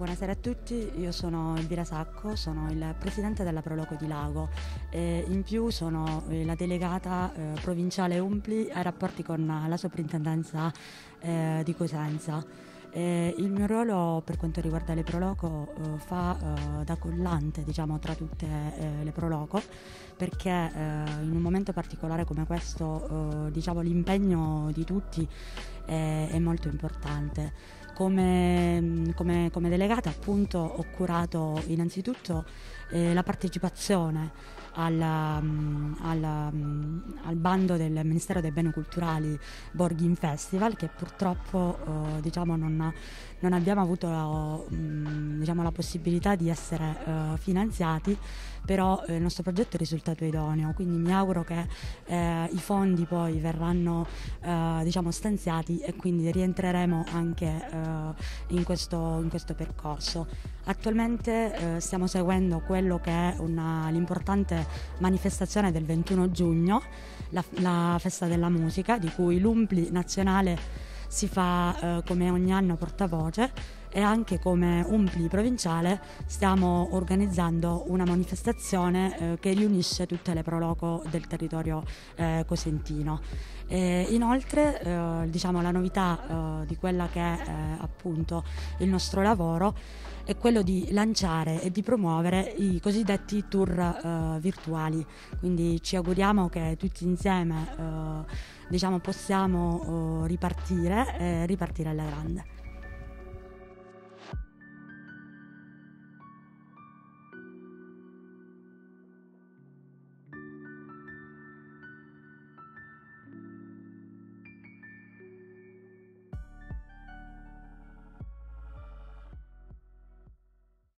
Buonasera a tutti, io sono Elvira Sacco, sono il presidente della Proloco di Lago e in più sono eh, la delegata eh, provinciale UMPLI ai rapporti con la soprintendenza eh, di Cosenza. Eh, il mio ruolo per quanto riguarda le Proloco eh, fa eh, da collante diciamo, tra tutte eh, le Proloco perché in un momento particolare come questo diciamo, l'impegno di tutti è molto importante. Come, come, come, delegata appunto ho curato innanzitutto eh, la partecipazione al, um, al, um, al, bando del Ministero dei Beni Culturali Borghin Festival che purtroppo uh, diciamo non, non, abbiamo avuto um, diciamo, la possibilità di essere uh, finanziati però eh, il nostro progetto è risultato idoneo quindi mi auguro che eh, i fondi poi verranno eh, diciamo, stanziati e quindi rientreremo anche in questo, in, questo, percorso. Attualmente stiamo seguendo quello che è una, l'importante manifestazione del 21 giugno, la, la festa della musica, di cui l'Umpli nazionale si fa eh, come ogni anno portavoce e anche come Umpli provinciale stiamo organizzando una manifestazione eh, che riunisce tutte le proloco del territorio eh, cosentino. E inoltre eh, diciamo, la novità eh, di quella che è eh, appunto il nostro lavoro è quello di lanciare e di promuovere i cosiddetti tour eh, virtuali. Quindi ci auguriamo che tutti insieme diciamo, possiamo ripartire e ripartire alla grande.